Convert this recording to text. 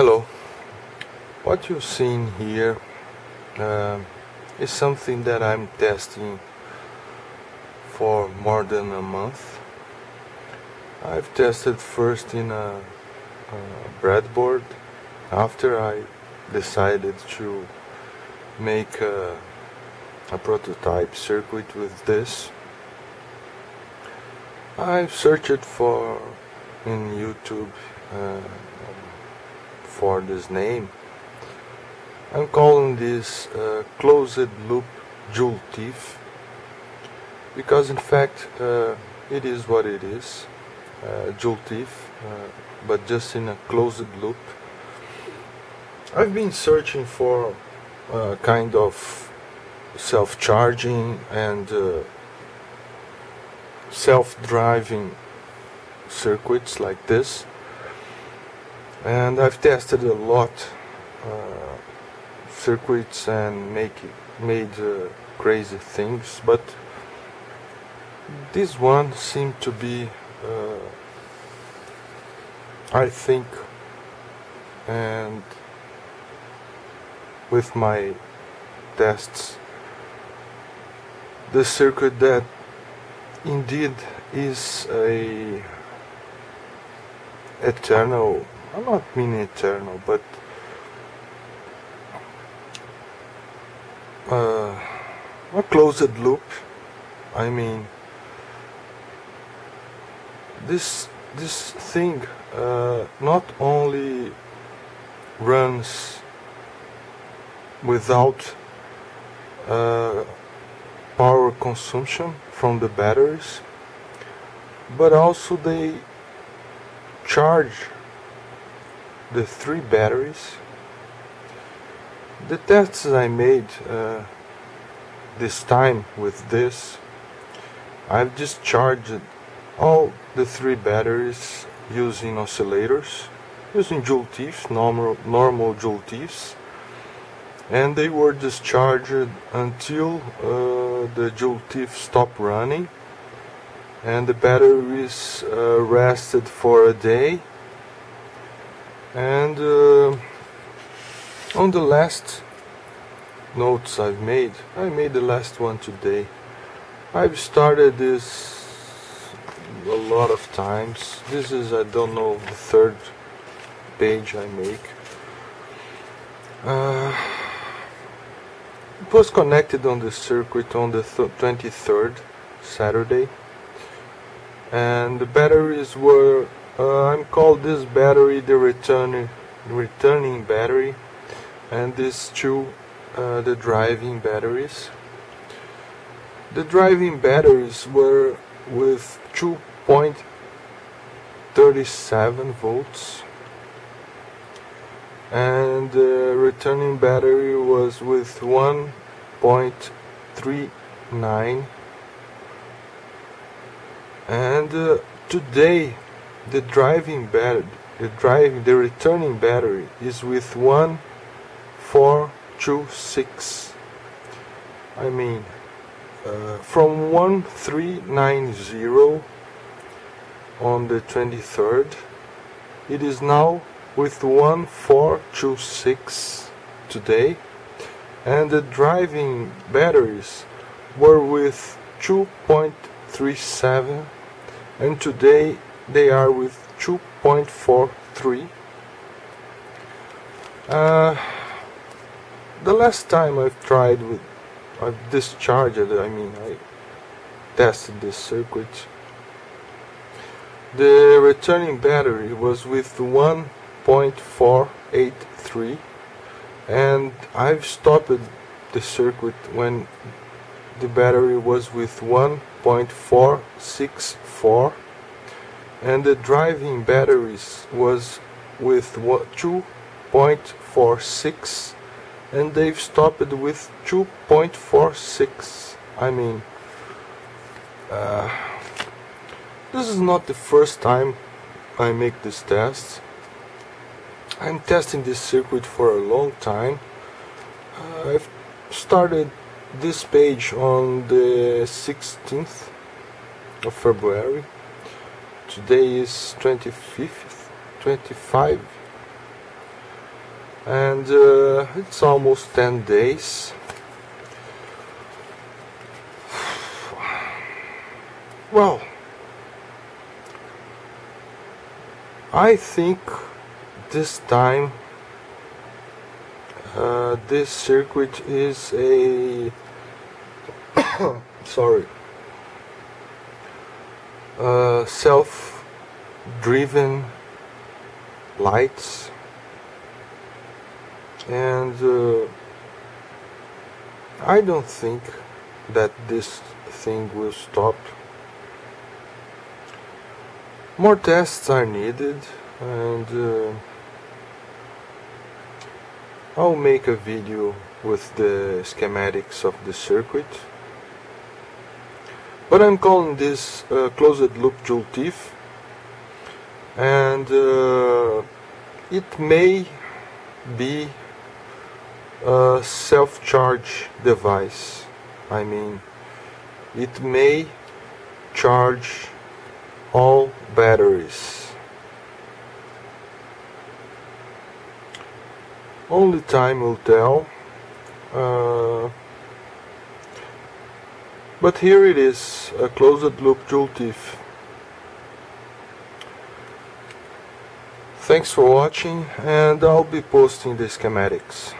Hello. What you've seen here uh, is something that I'm testing for more than a month. I've tested first in a, a breadboard after I decided to make a, a prototype circuit with this. I've searched for in YouTube uh, for this name. I'm calling this uh, closed loop joule thief because in fact uh, it is what it is uh, joule thief uh, but just in a closed loop I've been searching for a kind of self-charging and uh, self-driving circuits like this and I've tested a lot uh, circuits and make made uh, crazy things but this one seemed to be uh, I think and with my tests the circuit that indeed is a eternal I'm not mean eternal but uh, a closed loop. I mean this this thing uh, not only runs without uh, power consumption from the batteries but also they charge the three batteries. The tests I made uh, this time with this I've discharged all the three batteries using oscillators using joule thieves normal, normal joule thieves and they were discharged until uh, the joule thief stopped running. And the batteries uh, rested for a day and uh, on the last notes I've made I made the last one today. I've started this a lot of times. This is I don't know the third page I make. Uh, it was connected on the circuit on the 23rd Saturday. And the batteries were uh, I'm called this battery the returning returning battery and these two uh, the driving batteries. The driving batteries were with 2.37 volts and the returning battery was with 1.39 and uh, today the driving battery the driving the returning battery is with 1426 I mean uh, from 1390 on the 23rd it is now with 1426 today. And the driving batteries were with 2.37 and today they are with 2.43 uh, the last time I've tried with I've discharged I mean I tested this circuit. The returning battery was with 1.483 and I've stopped the circuit when the battery was with 1.464 and the driving batteries was with 2.46 and they've stopped with 2.46 I mean uh, this is not the first time I make this test I'm testing this circuit for a long time. Uh, I've started this page on the 16th of February today is 25th 25 and uh, it's almost 10 days. Well I think this time uh, this circuit is a sorry uh, self-driven lights. And uh, I don't think that this thing will stop. More tests are needed and uh, I'll make a video with the schematics of the circuit but I'm calling this uh, closed loop joule thief and uh, it may be a self-charge device. I mean it may charge all batteries. Only time will tell. Uh, but here it is a closed loop joule thief thanks for watching and I'll be posting the schematics